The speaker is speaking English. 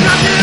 Nothing